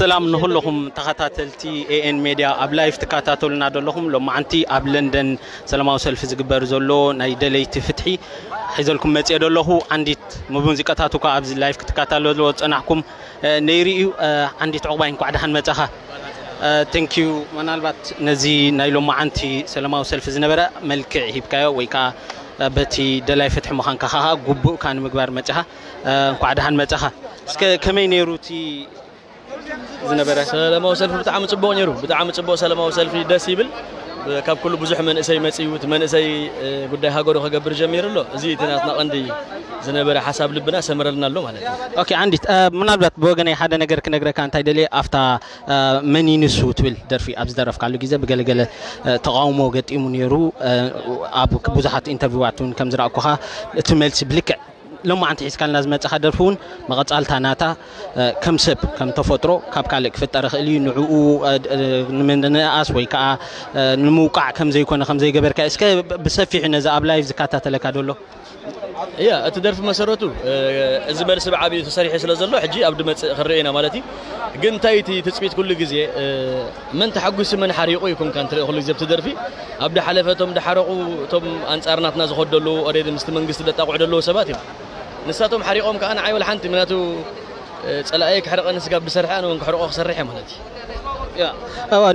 ሰላም ንኩለኹም ተኸታተልቲ ኤኤን ሜድያ ኣብ ላይፍ ትከታተሉና ዘለኹም ሎማዓንቲ ኣብ ለንደን ሰላማዊ ሰልፊ ዝግበር ዘሎ ናይ ደለይቲ ፍትሒ ሒዘልኩም መፅአ ዘለኹ ዓንዲት ሙዚቃታት እኳ ኣብዚ ላይፍ ክትከታተሉ ፀናሕኩም ነይሩ እዩ ዓንዲት ዕቑባይ እንኳዕ ድሓን መፀኻ ቴንኪዩ ምናልባት ነዚ ናይ ሎማዓንቲ ሰላማዊ ሰልፊ ዝነበረ መልክዕ ሂብካዮ ወይ ከዓ በቲ ደላይ ፍትሒ ምዃንካ ከዓ ጉቡእካ ንምግባር መፅኻ እንኳዕ ድሓን መፀኻ እስከ ከመይ ነይሩ እቲ ዝነበረ ሰላማዊ ሰልፊ ብጣዕሚ ፅቡቅ ነይሩ ብጣዕሚ ፅቡቅ ሰላማዊ ሰልፊ ደስ ይብል ካብ ኩሉ ብዙሕ መንእሰይ መፅኡ እቲ መንእሰይ ጉዳይ ሃገሩ ከገብር ጀሚሩ ኣሎ እዚ እቲ ናትና ቀንዲ ዝነበረ ሓሳብ ልብና ሰምረልና ኣሎ ማለት እዩ ኦኬ ዓንዲት ምናልባት ብወገነይ ሓደ ነገር ክነግረካ እንታይ ደልየ ኣፍታ መኒንሱ ትብል ደርፊ ኣብ ዝደረፍካሉ ግዜ ብገለገለ ተቃውሞ ገጢሙ ነይሩ ኣብ ብዙሓት ኢንተርቪዋት እውን ከም ዝረኣኩኻ እቲ መልሲ ብልክዕ ሎማዓንቲ ሒዝካልና ዝመፅኻ ደርፊ እውን መቐፃልታ ናታ ከም ሰብ ከም ተፈጥሮ ካብ ካልእ ክፍጠር ይኽእል እዩ ንዕኡ ንምንኣስ ወይ ከዓ ንምውቃዕ ከም ዘይኮነ ከም ዘይገበርካ እስከ ብሰፊሑ ነዚ ኣብ ላይቭ ዝከታተለካ ደሎ እያ እቲ ደርፊ መሰረቱ እዚ መልሲ ብዓብዩ ተሰሪሑ ስለ ዘሎ ሕጂ ኣብ ድመፅእ ክርአ ኢና ማለት እዩ ግን እንታይ እቲ ትፅቢት ኩሉ ግዜ መን ተሓጒሱ መን ሓሪቑ ይኩንካ እንትርኢ ኩሉ ግዜ ብቲ ደርፊ ኣብ ዳሓለፈ እቶም ዳሓረቑ እቶም ኣንፃርናትና ዝኸዱ ዘለዉ ኦሬዲ ምስቲ መንግስቲ ደጣቑዑ ዘለዉ ሰባት እዮም ንሳቶም ሓሪቆም ከዓ ንዓይ ወላ ሓንቲ ምክንያቱ ፀላኣየ ክሕረቀኒ ስጋብ ብሰርሐ ኣነ እውን ክሕርቆ ክሰርሕ እየ ማለት እዩ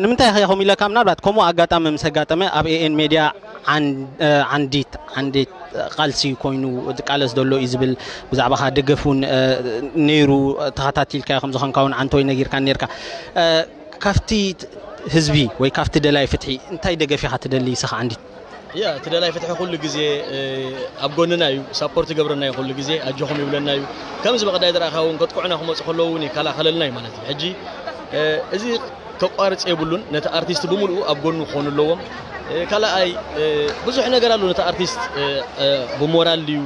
ንምንታይ ኸ ኢለካ ምናልባት ከምኡ ኣጋጣሚ ምስ ኣጋጠመ ኣብ ኤኤን ሜድያ ዓንዲት ዓንዲት ቃልሲ ኮይኑ ቃለስ ደሎ እዩ ዝብል ብዛዕባኻ ደገፍ እውን ነይሩ ተኸታቲልካ ከም ዝኾንካ እውን ዓንተ ወይ ነጊርካ ነርካ ካብቲ ህዝቢ ወይ ካብቲ ደላይ ፍትሒ እንታይ ደገፍ ኢኻ ትደሊ ስኻ ዓንዲት ያ እቲ ደላይ ፍትሒ ኩሉ ግዜ ኣብ ጎንና እዩ ሳፖርት ይገብረና እዩ ኩሉ ግዜ ኣጆኹም ይብለና እዩ ከምዚ በቀዳይ ዝረእኻ እውን ከጥቅዑና ክመፁ ከለዉ እውን ይከላኸለልና እዩ ማለት እዩ ሕጂ እዚ ከቋርፅ የብሉን ነቲ ኣርቲስት ብምሉኡ ኣብ ጎኑ ክኾኑ ኣለዎም ካልኣይ ብዙሕ ነገር ኣሎ ነቲ ኣርቲስት ብሞራል ድዩ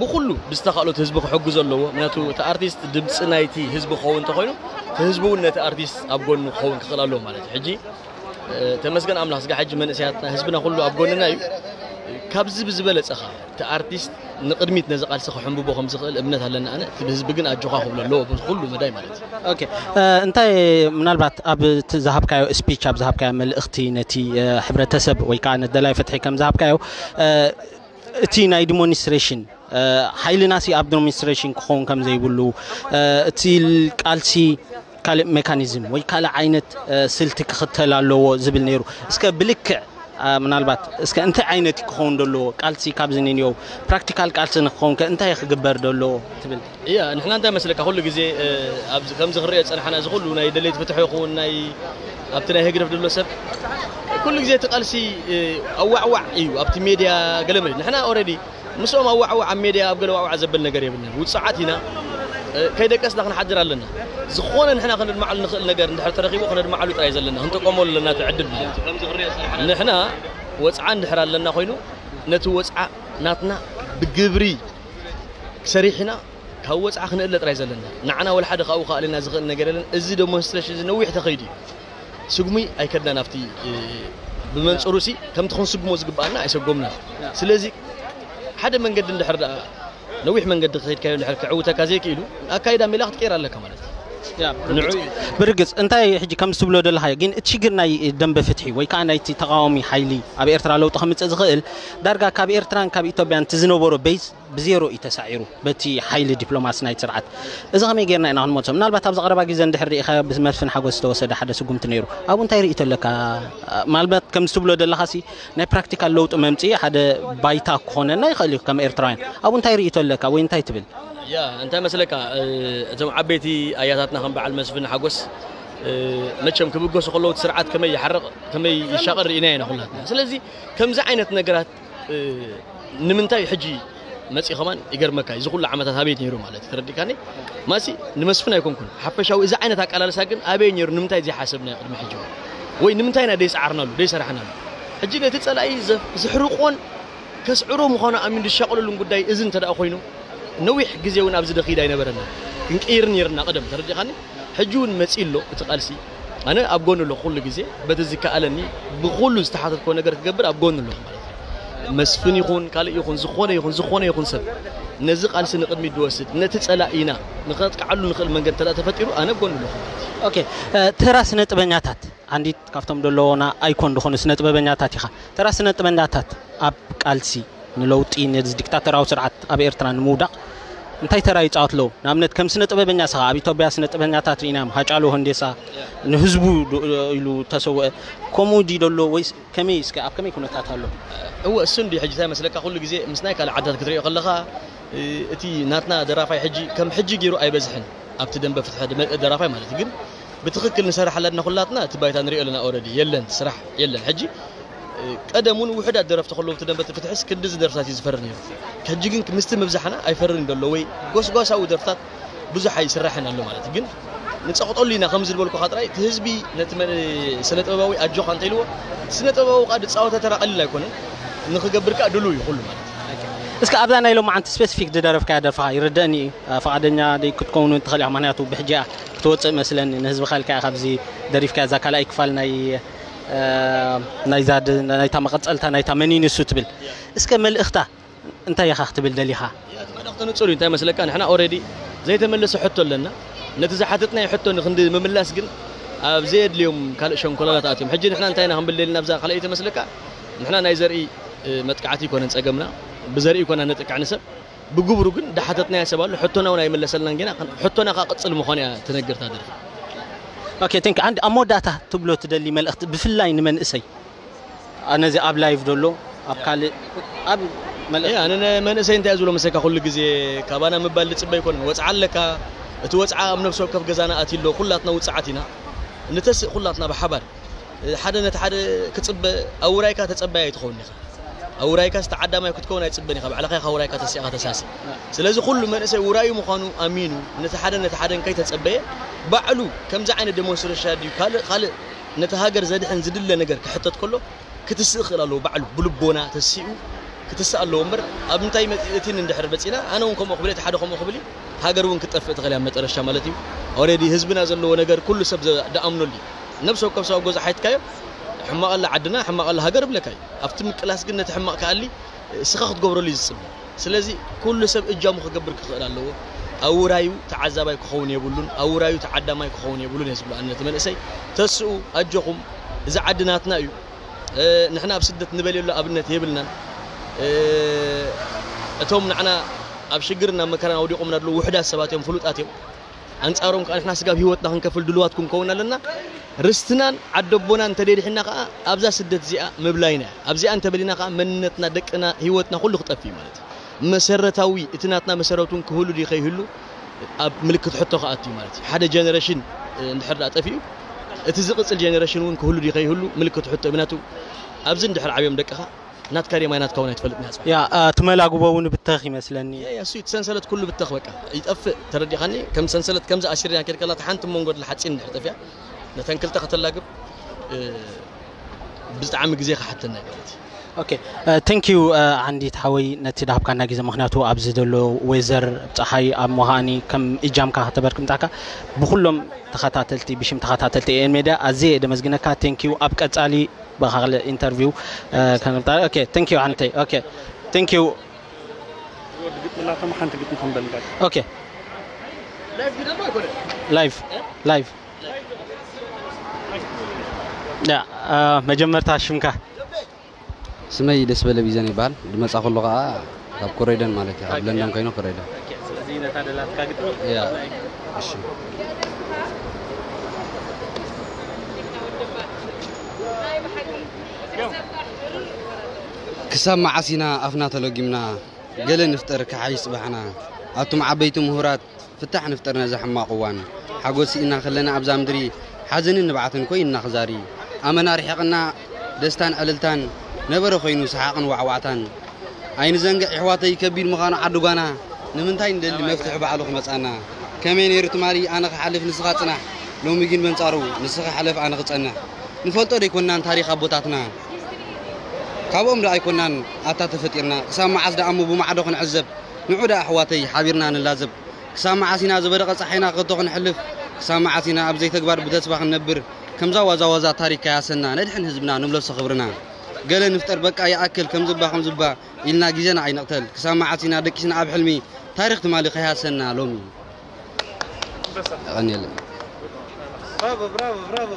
ብኩሉ ብዝተኻእሎት ህዝቢ ክሕግዞ ኣለዎ ምክንያቱ እቲ ኣርቲስት ድምፂ ናይቲ ህዝቢ ክኸውን እንተኮይኑ እቲ ህዝቢ እውን ነቲ ኣርቲስት ኣብ ጎኑ ክኸውን ክኽእል ኣለዎ ማለት እዩ ሕጂ ተመስገን ኣምላኽ ስጋ ሕጂ መንእሰያትና ህዝብና ኩሉ ኣብ ጎንና እዩ ካብዚ ብዝበለፀ ኸ እቲ ኣርቲስት ንቅድሚት ነዚ ቃልሲ ክሕንብቦ ከም ዝኽእል እምነት ኣለና ኣነ እቲ ህዝቢ ግን ኣጆኻ ክብሎ ኣለዎ ብኩሉ መዳይ ማለት እዩ ኦኬ እንታይ ምናልባት ኣብ ዝሃብካዮ ስፒች ኣብ ዝሃብካዮ መልእኽቲ ነቲ ሕብረተሰብ ወይ ከዓ ነደላይ ፍትሒ ከም ዝሃብካዮ እቲ ናይ ዲሞንስትሬሽን ሓይልናሲ ኣብ ዲሞንስትሬሽን ክኸውን ከም ዘይብሉ እቲ ቃልሲ ካልእ ሜካኒዝም ወይ ካልእ ዓይነት ስልቲ ክኽተል ኣለዎ ዝብል ነይሩ እስከ ብልክዕ ምናልባት እስከ እንታይ ዓይነት ክኸውን ደለዎ ቃልሲ ካብዚ ነኒኦ ፕራክቲካል ቃልሲ ንክኸውን ከ እንታይ ክግበር ደለዎ ትብል እያ ንሕና እንታይ መስለካ ኩሉ ግዜ ከምዚ ክሪኦ ፀናሕና እዚ ኩሉ ናይ ደሌት ፍትሒ ይኹን ናይ ኣብቲ ናይ ህግደፍ ደሎ ሰብ ኩሉ ግዜ እቲ ቃልሲ ኣዋዕዋዕ እዩ ኣብቲ ሜድያ ገለ መ ንሕና ኦልሬዲ ምስኦም ኣዋዕዋዕ ኣብ ሜድያ ኣብ ገለ ዋዕዋዕ ዘበል ነገር የብልና ውፅዓት ኢና ከይደቀስና ክንሓድር ኣለና ዝኾነ ንሕና ክንድማዓሉ ንኽእል ነገር እንድሕር ተረኺቡ ክነድማዓሉ ጥራይ ዘለና ክንጥቀመሉ ኣለና ትዕድል ንሕና ወፅዓ እንድሕር ኣለና ኮይኑ ነቲ ወፅዓ ናትና ብግብሪ ሰሪሕና ካብ ወፅዓ ክንእለ ጥራይ ዘለና ንዓና ወላ ሓደ ካብኡ ካኣልና ዝኽእል ነገር የለን እዚ ዴሞንስትሬሽን እዚ ነዊሕ ተኸይዱ እዩ ስጉሚ ኣይከድና ናብቲ ብመንፅሩ ሲ ከምቲ ክንስጉሞ ዝግባአና ኣይሰጎምና ስለዚ ሓደ መንገዲ እንድሕር ነዊሕ መንገዲ ከይድካዮ ድሕር ክዕውተካ ዘይክኢሉ ኣካይዳ ሜላ ክትቀይር ኣለካ ማለት እዩ ብርግፅ እንታይ ሕጂ ከም ዝትብሎ ዘለኻዮ ግን እቲ ሽግር ናይ ደንበ ፍትሒ ወይ ከዓ ናይቲ ተቃዋሚ ሓይሊ ኣብ ኤርትራ ለውጢ ከምፅእ ዝኽእል ዳርጋ ካብ ኤርትራን ካብ ኢትዮጵያን እቲ ዝነበሮ ቤዝ ብዜሮ እዩ ተሳዒሩ በቲ ሓይሊ ዲፕሎማሲ ናይቲ ስርዓት እዚ ከመይ ጌርና ኢና ክንመልሶ ምናልባት ኣብ ዝቐረባ ግዜ እንድሕር ሪኢኻዮ ብመስፍን ሓጎስ ዝተወሰደ ሓደ ስጉምቲ ነይሩ ኣብኡ እንታይ ርእቶ ኣለካ ምናልባት ከም ዝትብሎ ዘለኻ ሲ ናይ ፕራክቲካል ለውጢ መምፅኢ ሓደ ባይታ ክኾነና ይኽእል እዩ ከም ኤርትራውያን ኣብኡ እንታይ ርእቶ ኣለካ ወይ እንታይ ትብል ያ እንታይ መስለካ እዞም ዓበይቲ ኣያታትና ከም በዓል መስፍን ሓጎስ መቸም ክብገሱ ከለዉ ስርዓት ከመይ ይሓርቕ ከመይ ይሻቐር ኢና ኢና ኩላትና ስለዚ ከምዚ ዓይነት ነገራት ንምንታይ ሕጂ መፂ ኸማን ይገርመካ እዚ ኩሉ ዓመታት ኣበየት ነይሩ ማለት እዩ ተረዲእካኒ ማሲ ንመስፍን ኣይኮንኩን ሓፈሻዊ እዚ ዓይነት ኣቃላልሳ ግን ኣበይ ነይሩ ንምንታይ ዘይሓሰብና ቅድሚ ሕጂ ወይ ንምንታይ ኢና ደይሰዓርናሉ ደይሰራሕናሉ ሕጂ ነቲ ፀላኢ ዝሕርቆን ከስዕሮ ምዃኑ ኣሚን ዝሻቀለሉን ጉዳይ እዚ እንተ ደኣ ኮይኑ نويح جزيون أبز دخيل أين برنا كنكير نيرنا قدم ترجع خاني حجون مسئلة تقالسي أنا أبغون له كل جزء بتزكى ألني بكل استحاضة كون أجر كجبر أبغون له مسفن يكون كالي يكون زخونة يكون زخونة يكون سب نزق على سن قدمي دوست نتسأل إينا نخلط كعلو نخل من قد ثلاثة فتيرو أنا أبغون له أوكي تراس نتبنياتات عندي كفتم دلونا أيكون دخون سنتبنياتات يخا تراس نتبنياتات أب كالسي نلوت إين ديكتاتور أو سرعة أب إيرتران مودا انتي ترى يجات نعم نامنت كم سنة تبى بنيا سها أبي تبى سنة تبى نيا تاتي نعم هاجالو هندسا نهزبو لو تسوى كم ودي دلو ويس كميس كأب كم يكون تاتها له هو السن دي حجزها مثلك أقول لك زي مسناك على عدد كثير يقول لها تي ناتنا درافع حجي كم حجي جرو أي بزحن أبتدم بفتح درافع ما تقول بتخك كل نسرح لنا كلاتنا تبى تنري أوردي يلا نسرح يلا حجي ቀደሙን ውሕዳት ደረፍቲ ከለዉ ትደንበ ትፍትሕስ ክንዲዚ ደርፍታት እዩ ዝፈርድ ነይሩ ሕጂ ግን ምስቲ ምብዛሕና ኣይፈርን ደሎ ወይ ጎስጓሳዊ ደርፍታት ብዙሕ ኣይስራሕን ኣሎ ማለት እዩ ግን ንፀቕጠሉ ኢና ከም ዝልበልኩ ካ ጥራይ እቲ ህዝቢ ነቲ ስነ ጥበባዊ ኣጆኻ እንተኢልዎ ስነ ጥበባዊ ቃ ድፃወተ ተራ ቀሊል ኣይኮነን ንክገብር ከዓ ድሉ እዩ ኩሉ ማለት እዩ እስከ ኣብዛ ናይ ሎማዓንቲ ስፔሲፊክ ዝደረፍካ ደርፍኻ ይርድአኒ ፈቃደኛ ደይ ክትከውኑ ትኽእል ኢኻ ምክንያቱ ብሕጂኣ ክትወፅእ መስለኒ ንህዝቢ ኸልካ ካብዚ ደሪፍካ እዛ ካልኣይ ክፋል ናይ ናይዛ ናይታ መቐፀልታ ናይታ መኒንሱ ትብል እስከ መልእኽታ እንታይ ኢኻ ክትብል ደሊኻ መልእኽቲ ንፁር እዩ እንታይ መስለካ ንሕና ኦልሬዲ ዘይተመለሰ ሕቶ ኣለና ነቲ ዝሓተትናይ ሕቶ ንክንዲ ምምላስ ግን ኣብ ዘየድልዮም ካልእ ሸንኮላላት ኣትዮም ሕጂ ንሕና እንታይ ኢና ክንብል ደሊና ብዛ ካልኣይ ተመስለካ ንሕና ናይ ዘርኢ መጥቃዕቲ ይኮነን ፀገምና ብዘርኢ ይኮና ነጥቃዕ ንሰብ ብግብሩ ግን ዳሓተትናያ ሰብ ኣሎ ሕቶና እውን ኣይመለሰልናን ጌና ሕቶና ካ ቅፅል ምኾነ እያ ትነግርታ ደርፊ ኦኬ ቴንክ አንድ ኣብ መወዳእታ ትብሎ ትደሊ መልእኽቲ ብፍላይ ንመንእሰይ ነዚ ኣብ ላይቭ ደሎ ኣብ ካልእ ኣብ ያ ኣነ መንእሰይ እንታይ እዩ ዝብሎ መሰካ ኩሉ ግዜ ካባና ምባል ዝፅበ ኣይኮነን ወፅዓ ኣለካ እቲ ወፅዓ ኣብ ነፍሲ ወከፍ ገዛና ኣትሎ ኩላትና ውፅዓት ኢና ንተስእ ኩላትና ብሓባር ሓደ ነቲ ሓደ ክፅበ ኣውራይካ ተፀባይ ኣይትኸውን ኢኻ ኣውራይካ ዝተዓዳማይ ክትከውን ኣይፅበን ኢኻ ባዕልኻ ኢኻ ውራይካ ተሲእኻ ተሳሲ ስለዚ ኩሉ መንእሰይ ውራዩ ምዃኑ ኣሚኑ ነቲ ሓደ ነቲ ሓደ ከይተፀበየ ባዕሉ ከምዚ ዓይነት ዴሞንስትሬሽን ድዩ ካልእ ካልእ ነቲ ሃገር ዘድሕን ዝድለ ነገር ክሕተት ከሎ ክትስእ ክእል ኣለዎ ባዕሉ ብልቦና ተሲኡ ክትስእ ኣለዎ እምበር ኣብ ምንታይ እቲ እንድሕር በፂና ኣነ እውን ከምኡ ክብል እቲ ሓደ ከምኡ ክብል ሃገር እውን ክትጠፍእ ትኽእል እያ መጨረሻ ማለት እዩ ኦልሬዲ ህዝብና ዘለዎ ነገር ኩሉ ሰብ ደኣምነሉ እዩ ነብሲ ወከፍ ሰብ ገዛ ሓይትካዮ ሕማቕ ኣላ ዓድና ሕማቕ ኣላ ሃገር ብለካ እዩ ኣብቲ ምቅላስ ግን ነቲ ሕማቕ ከኣሊ እስኻ ክትገብረሉ እዩ ዝፅበ ስለዚ ኩሉ ሰብ እጃሙ ክገብር ክኽእል ኣለዎ ኣውራዩ ተዓዛባይ ክኸውን የብሉን ኣውራዩ ተዓዳማይ ክኸውን የብሉን እየ ዝብሎ ኣነቲ መንእሰይ ተስኡ ኣጆኹም እዚ ዓዲ ናትና እዩ ንሕና ኣብ ስደት ንበልየሉ ኣብነት የብልናን እቶም ንዕና ኣብ ሽግርና መከራና ወዲቖምና ደሎ ውሕዳት ሰባት እዮም ፍሉጣት እዮም أنت أروم كأنك ناس جاب هيوت نحن كفل دلواتكم كونا لنا رستنا عدبنا أن دير حنا قا أبزا سدت زيا مبلاينا أبزا أنت بلينا قا منتنا دكنا هيوتنا كله خطفي مالت مسرتاوي اتناتنا مسرتون كهلو دي خيهلو أب ملكة حتى قاتي مالت حدا جنريشن نحر أطفيه اتزقت الجنريشن ون كهلو دي خيهلو ملكة حتى بناتو أبزن دحر عبيم دكها ዓብዮም ደቅኻ ናትካ ዲማይ ናትካ እውን ኣይትፈልጥ ያ ያ ትመላግቦ እውን ብተኽ ይመስለኒ ያ እሱ ሰንሰለት ኩሉ ብተኽ በቃ ይጠፍእ ተረዲኻኒ ከም ሰንሰለት ከምዚ ኣሲርና ከድ ከላ ሓንቲ መንጎ ሓፂን እንድሕር ጠፊያ ነተን ክልተ ከተላግብ ብጣዕሚ ግዜ ክሓተና ማለት እዩ ኦኬ ቴንክ ዩ ዓንዲት ሓወይ ነቲ ዳሃብካና ግዜ ምክንያቱ ኣብዚ ዘሎ ወይዘር ፀሓይ ኣብ ምሃኒ ከም እጃምካ ተበርክምጣካ ብኩሎም ተኸታተልቲ ብሽም ተኸታተልቲ ኤን ሜድያ ኣዝየ ደመስግነካ ቴንክ ዩ ኣብ ቀፃሊ ብካልእ ኢንተርቪው ከንምጣ ኦኬ ቴንክ ዩ ዓንተይ ኦኬ ቴንክ ዩ ሓንቲ ግጥም ክንበልጋ ኦኬ ላይቭ ላይቭ ያ መጀመርታ ሽምካ ስመይ ደስ በለ ቢዘን ይበሃል ድመፃ ከሎ ከዓ ካብ ኮሬደን ማለት እዩ ኣብ ለንደን ኮይኑ ኮሬደን ያ እሺ ክሳብ መዓሲና ኣፍና ተለጊምና ገለ ንፍጠር ክሓይ ፅባሕና ኣቶም ዓበይቲ ምሁራት ፍታሕ ንፍጠር ነዚ ሕማቕ እዋን ሓጎስ ኢና ከለና ኣብዛ ምድሪ ሓዘንን ንባዕትን ኮይንና ክዛሪ ኣመና ርሒቕና ደስታን ዕልልታን ነበረ ኮይኑ ሰሓቕን ዋዕዋዕታን ኣይንዘንግዕ ኣሕዋተይ ከቢድ ምዃኑ ዓድጓና ንምንታይ ንደሊ መፍትሒ ባዕሉ ክመፃና ከመይ ነይሩ ትማሊ ኣነ ክሓልፍ ንስኻ ፅናሕ ሎሚ ግን መንፃሩ ንስኻ ሓለፍ ኣነ ክፀንሕ ንፈልጦ ዶ ይኮናን ታሪክ ኣቦታትና ካብኦም ዳ ኣይኮናን ኣታ ተፈጢርና ክሳብ መዓስ ዳ እሞ ብማዕዶ ክንዕዘብ ንዑ ዳ ኣሕዋተይ ሓቢርና ንላዘብ ክሳብ መዓሲና ዝበደቐ ፀሓይና ክቶ ክንሕልፍ ክሳብ መዓሲና ኣብ ዘይተግባር ብተስባ ክንነብር ከምዛ ዋዛዋዛ ታሪክ ከያሰና ነድሕን ህዝብና ንብለሶ ክብርና ገለ ንፍጠር በቃ ይኣክል ከም ዝባ ከም ዝባ ኢልና ግዜና ኣይነቕተል ክሳብ መዓሲና ደቂስና ኣብ ሕልሚ ታሪክ ትማሊ ከያሰና ሎሚ ቀኒለ ብራቮ ብራቮ ብራቮ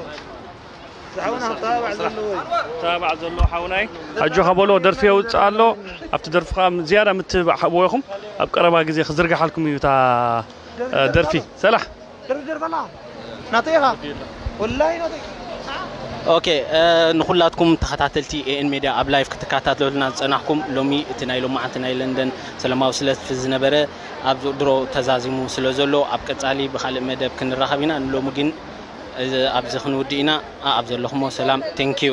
زعونا طابع زلوي تابع ዘሎ ሓውናይ ሕጂ ከበሎ ደርፊ የውፅእ ኣሎ ኣብቲ ደርፊ ከዓ ዝያዳ ምትሕብዎ ኢኹም ኣብ ቀረባ ግዜ ክዝርጋሓልኩም እዩ እታ ደርፊ ሰላሕ درب درب الله نعطيها والله نعطيها ኦኬ ንኩላትኩም ተኸታተልቲ ኤኤን ሜድያ ኣብ ላይፍ ክትከታተሉና ዝፀናሕኩም ሎሚ እቲ ናይ ሎማዓንቲ ናይ ለንደን ሰላማዊ ሰልፊ ዝነበረ ኣብ ድሮ ተዛዚሙ ስለ ዘሎ ኣብ ቀፃሊ ብካልእ መደብ ክንራኸብ ኢና ንሎሚ ግን ኣብዚ ክንውድእ ኢና ኣብ ዘለኹሞ ሰላም ቴንኪዩ